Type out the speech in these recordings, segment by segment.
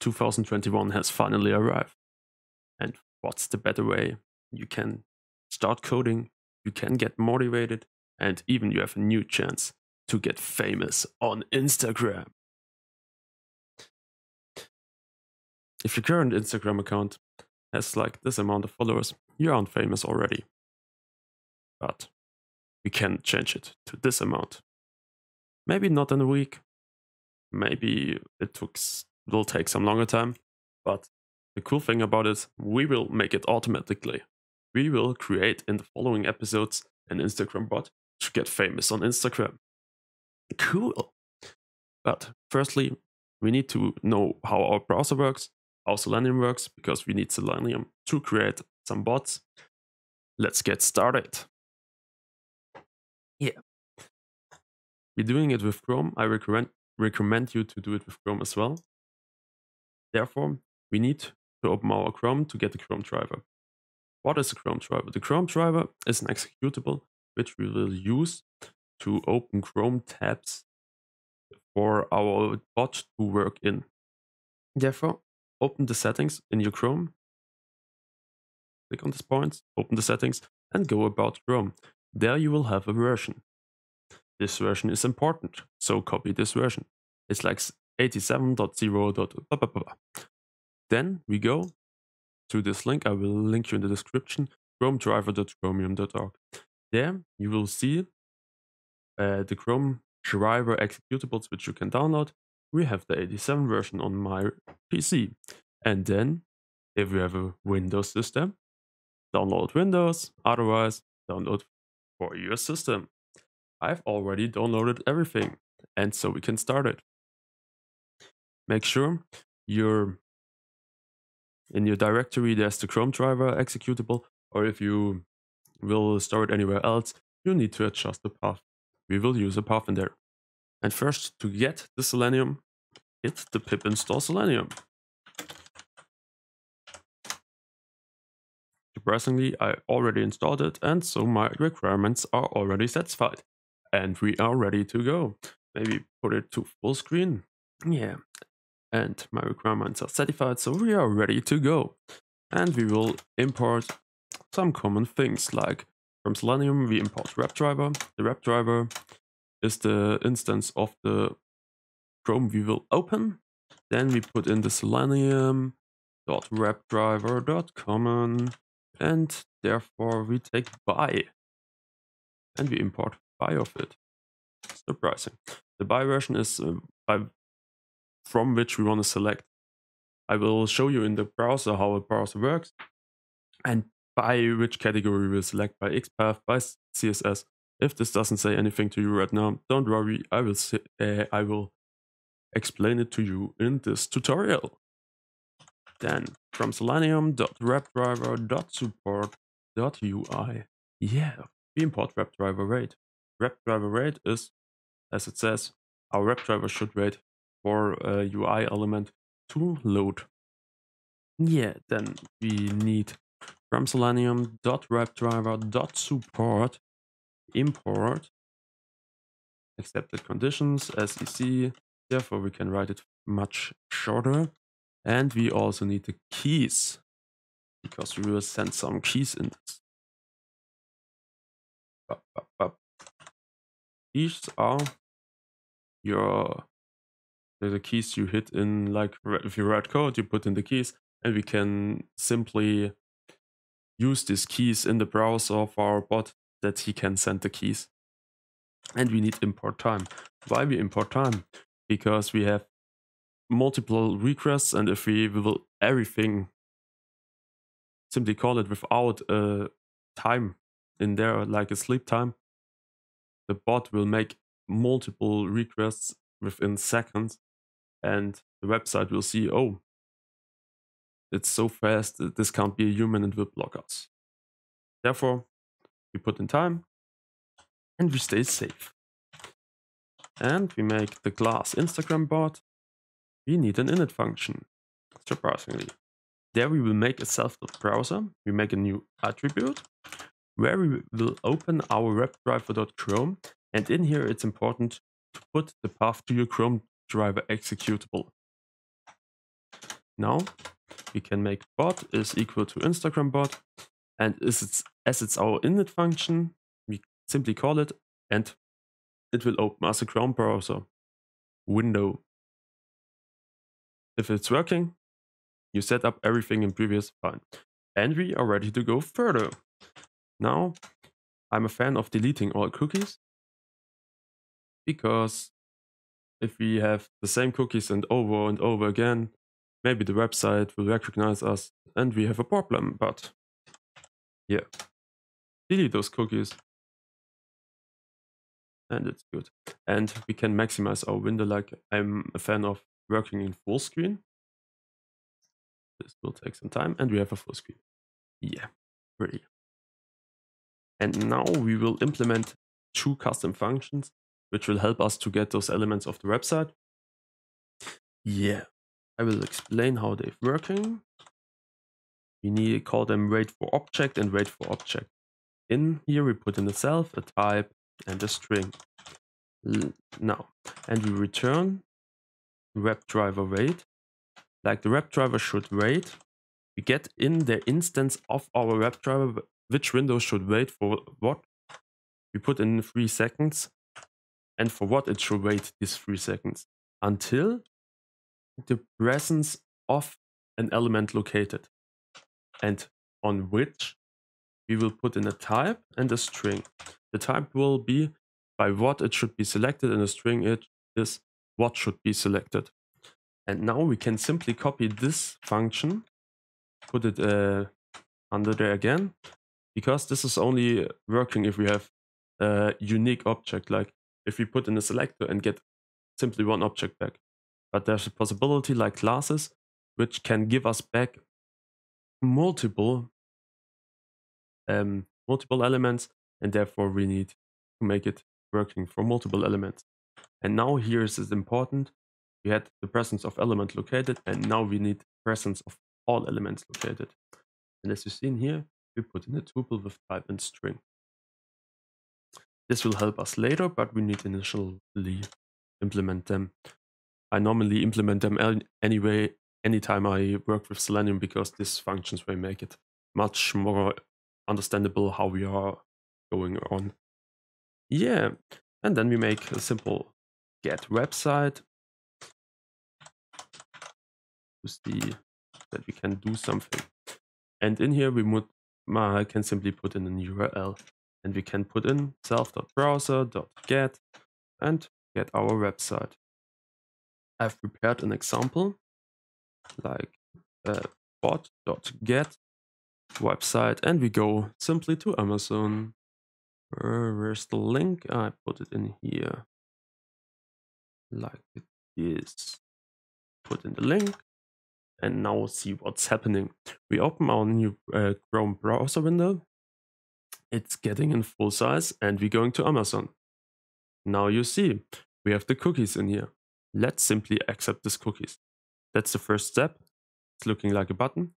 2021 has finally arrived. And what's the better way? You can start coding, you can get motivated, and even you have a new chance to get famous on Instagram. If your current Instagram account has like this amount of followers, you aren't famous already. But we can change it to this amount. Maybe not in a week. Maybe it took, will take some longer time. But the cool thing about it, we will make it automatically. We will create in the following episodes an Instagram bot to get famous on Instagram. Cool. But firstly, we need to know how our browser works, how Selenium works, because we need Selenium to create some bots. Let's get started. Yeah. You're doing it with Chrome. I recommend recommend you to do it with Chrome as well. Therefore, we need to open our Chrome to get the Chrome driver. What is the Chrome driver? The Chrome driver is an executable which we will use to open Chrome tabs for our bot to work in. Therefore, open the settings in your Chrome, click on this point, open the settings, and go about Chrome. There you will have a version. This version is important, so copy this version. It's like 87.0. Then we go to this link. I will link you in the description chromedriver.chromium.org. There you will see uh, the Chrome driver executables which you can download. We have the 87 version on my PC. And then, if you have a Windows system, download Windows, otherwise, download for your system. I've already downloaded everything, and so we can start it. Make sure you're in your directory there's the Chrome driver executable, or if you will store it anywhere else, you need to adjust the path. We will use a path in there. And first, to get the Selenium, hit the pip install Selenium. Surprisingly, I already installed it, and so my requirements are already satisfied. And we are ready to go. Maybe put it to full screen. Yeah. And my requirements are satisfied, so we are ready to go. And we will import some common things like from Selenium we import WebDriver. The WebDriver is the instance of the Chrome we will open. Then we put in the Selenium .webdriver.common and therefore we take by and we import by of it. Surprising. The by version is uh, by from which we want to select. I will show you in the browser how a browser works and by which category we'll select by XPath, by CSS. If this doesn't say anything to you right now, don't worry, I will, say, uh, I will explain it to you in this tutorial. Then from selenium.webdriver.support.ui. Yeah, we import WebDriver wait. WebDriver wait is, as it says, our WebDriver should wait for uh, a UI element to load. Yeah, then we need from selenium.webdriver.support import expected conditions SEC. Therefore, we can write it much shorter. And we also need the keys because we will send some keys in this. Keys are your the keys you hit in like if you write code, you put in the keys, and we can simply use these keys in the browser of our bot that he can send the keys. And we need import time. Why we import time? Because we have multiple requests and if we will everything simply call it without a time in there like a sleep time the bot will make multiple requests within seconds and the website will see oh it's so fast that this can't be a human and will block us. Therefore, we put in time and we stay safe. And we make the class Instagram bot. We need an init function, surprisingly. There we will make a self.browser. We make a new attribute where we will open our webdriver.chrome. And in here, it's important to put the path to your Chrome driver executable. Now we can make bot is equal to Instagram bot. And is it's, as it's our init function, we simply call it and it will open as a Chrome browser window. If it's working, you set up everything in previous fine. And we are ready to go further. Now, I'm a fan of deleting all cookies because if we have the same cookies and over and over again, maybe the website will recognize us and we have a problem. But yeah, delete those cookies. And it's good. And we can maximize our window like I'm a fan of working in full screen. This will take some time and we have a full screen. Yeah, pretty. And now we will implement two custom functions which will help us to get those elements of the website. Yeah, I will explain how they're working. We need to call them wait for object and wait for object. In here we put in a self, a type, and a string. Now, and we return WebDriver wait. Like the WebDriver should wait. We get in the instance of our WebDriver which window should wait for what. We put in three seconds and for what it should wait these three seconds until the presence of an element located and on which we will put in a type and a string. The type will be by what it should be selected and the string it is what should be selected. And now we can simply copy this function, put it uh, under there again, because this is only working if we have a unique object like if we put in a selector and get simply one object back. But there's a possibility like classes which can give us back multiple um, multiple elements and therefore we need to make it working for multiple elements. And now here is important. We had the presence of element located and now we need presence of all elements located. And as you see here, we put in a tuple with type and string. This will help us later, but we need initially implement them. I normally implement them anyway anytime I work with Selenium because these functions will make it much more understandable how we are going on. Yeah, and then we make a simple get website to see that we can do something. And in here we would, I can simply put in an URL and we can put in self.browser.get and get our website. I've prepared an example like uh, bot.get website and we go simply to Amazon. Uh, where's the link? I put it in here like this. Put in the link and now see what's happening. We open our new uh, Chrome browser window it's getting in full size and we're going to Amazon. Now you see, we have the cookies in here. Let's simply accept these cookies. That's the first step. It's looking like a button.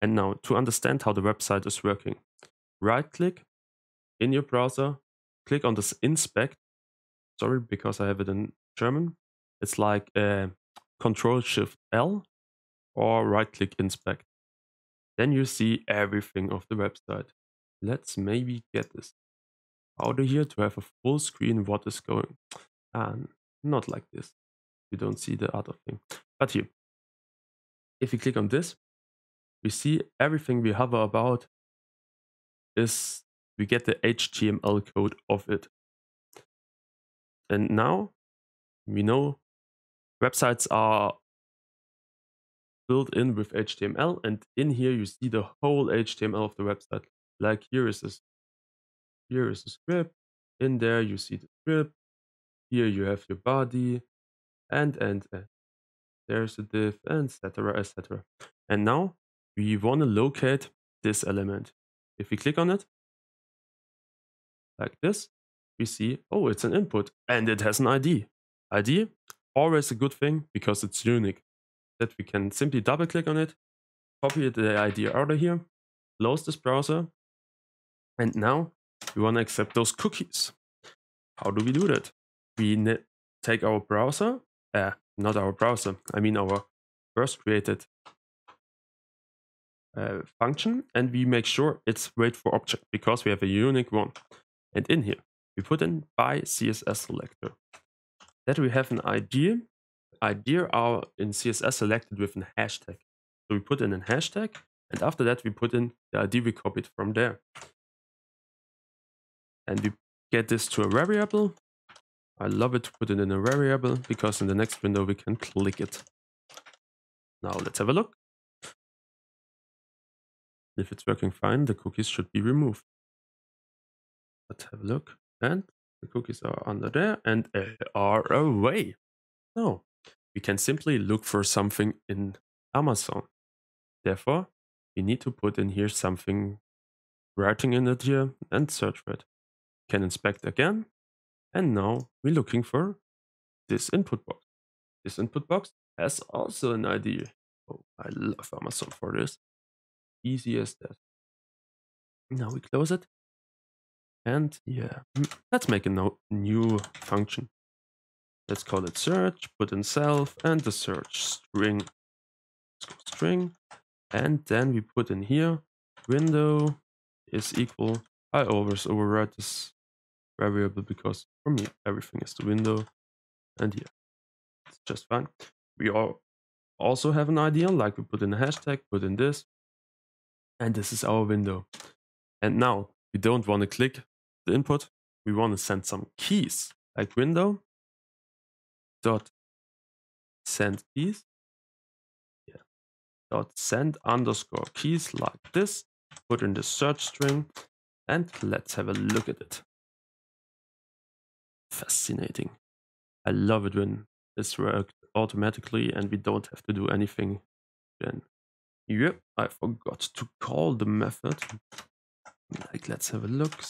And now to understand how the website is working, right click in your browser, click on this inspect. Sorry, because I have it in German. It's like uh, Control Shift L or right click inspect. Then you see everything of the website. Let's maybe get this out of here to have a full screen what is going. And not like this. You don't see the other thing. But here, if we click on this, we see everything we hover about is we get the HTML code of it. And now we know websites are built in with HTML and in here you see the whole HTML of the website like here is this here is the script. In there you see the script. Here you have your body. And and, and. there's a div etc etc and now we want to locate this element. If we click on it like this we see oh it's an input and it has an id id always a good thing because it's unique. That we can simply double click on it copy the id out of here close this browser and now we want to accept those cookies. How do we do that? We take our browser, uh, not our browser, I mean our first created uh, function and we make sure it's wait for object because we have a unique one. And in here, we put in by CSS selector. That we have an ID. ID are in CSS selected with an hashtag. So we put in a hashtag and after that we put in the ID we copied from there. And we get this to a variable. I love it to put it in a variable because in the next window we can click it. Now let's have a look. If it's working fine, the cookies should be removed. Let's have a look. And the cookies are under there and are away. No, we can simply look for something in Amazon. Therefore, we need to put in here something writing in it here and search for it. Can inspect again. And now we're looking for this input box. This input box has also an ID. Oh, I love Amazon for this. Easy as that. Now we close it. And yeah, mm, let's make a no new function. Let's call it search, put in self and the search string. String. And then we put in here window is equal. I always override this variable because for me everything is the window. And here, it's just fine. We also have an idea, like we put in a hashtag, put in this, and this is our window. And now we don't want to click the input. We want to send some keys like window dot send keys. Yeah. Dot send underscore keys like this. Put in the search string and let's have a look at it. Fascinating. I love it when this works automatically and we don't have to do anything then Yep, I forgot to call the method. Like, let's have a look.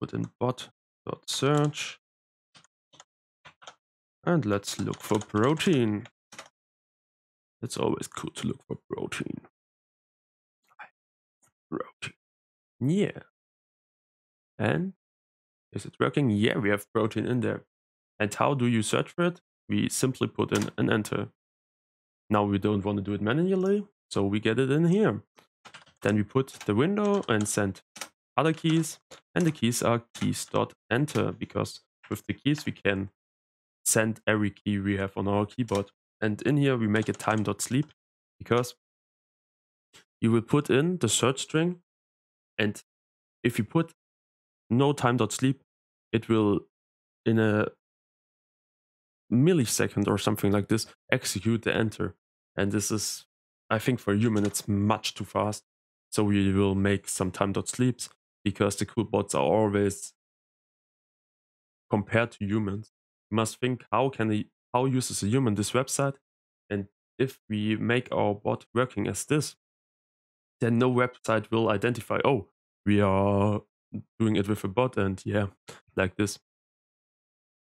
Put in bot.search. And let's look for protein. It's always cool to look for protein. Protein. Yeah. And is it working? Yeah, we have protein in there. And how do you search for it? We simply put in an enter. Now we don't want to do it manually. So we get it in here. Then we put the window and send other keys. And the keys are keys.enter because with the keys we can send every key we have on our keyboard. And in here we make a time.sleep because you will put in the search string and if you put no time.sleep, it will in a millisecond or something like this execute the enter. And this is I think for human it's much too fast. So we will make some time dot sleeps because the cool bots are always compared to humans. We must think how can he how uses a human this website? And if we make our bot working as this, then no website will identify, oh, we are doing it with a bot and yeah, like this.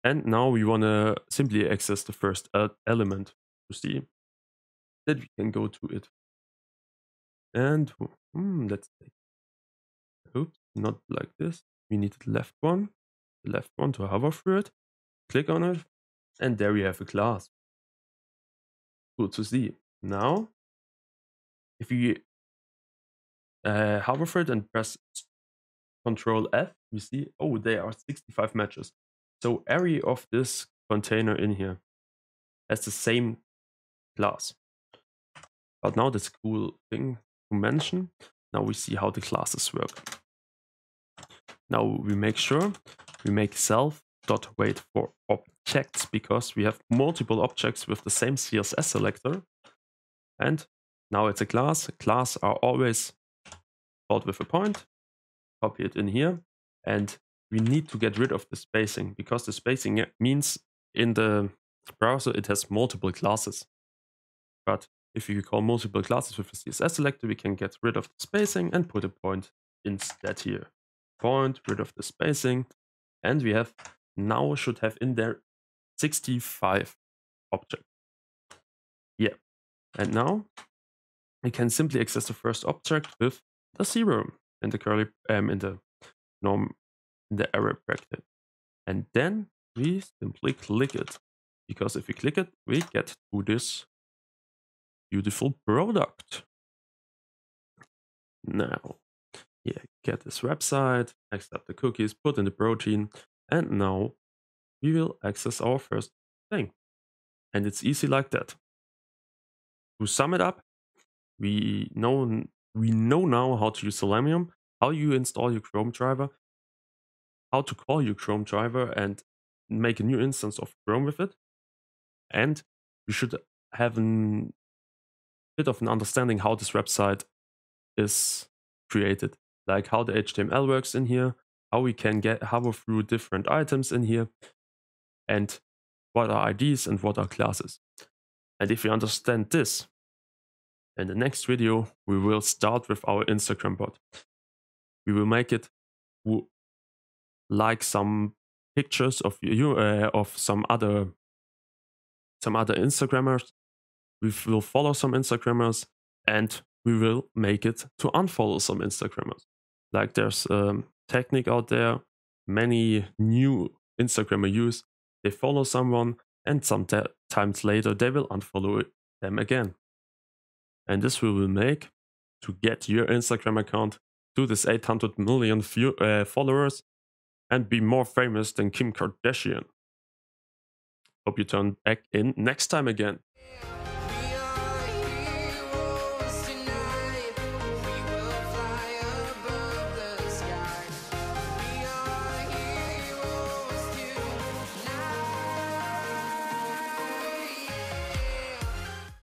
And now we want to simply access the first element to see that we can go to it. And hmm, let's take, oops, not like this. We need the left one, the left one to hover through it, click on it, and there we have a class. Cool to see. Now, if we uh, hover through it and press Control F, we see, oh, there are 65 matches. So every of this container in here has the same class. But now that's cool thing to mention. Now we see how the classes work. Now we make sure we make self dot wait for objects because we have multiple objects with the same CSS selector. And now it's a class. Class are always called with a point. Copy it in here. And we need to get rid of the spacing because the spacing means in the browser it has multiple classes. But if you call multiple classes with a CSS selector, we can get rid of the spacing and put a point instead here. Point, rid of the spacing. And we have now should have in there 65 objects. Yeah. And now we can simply access the first object with the zero in the curly um in the norm in the array bracket. And then we simply click it. Because if we click it, we get to this beautiful product. Now, yeah, get this website, accept the cookies, put in the protein, and now we will access our first thing. And it's easy like that. To sum it up, we know we know now how to use Selenium, how you install your Chrome driver, how to call your Chrome driver and make a new instance of Chrome with it. And you should have a bit of an understanding how this website is created, like how the HTML works in here, how we can get hover through different items in here, and what are IDs and what are classes. And if you understand this, in the next video, we will start with our Instagram bot. We will make it like some pictures of you uh, of some other some other Instagrammers. We will follow some Instagrammers and we will make it to unfollow some Instagrammers. Like there's a technique out there, many new Instagrammer use. They follow someone and sometimes later they will unfollow them again. And this we will make to get your Instagram account to this 800 million uh, followers and be more famous than Kim Kardashian. Hope you turn back in next time again.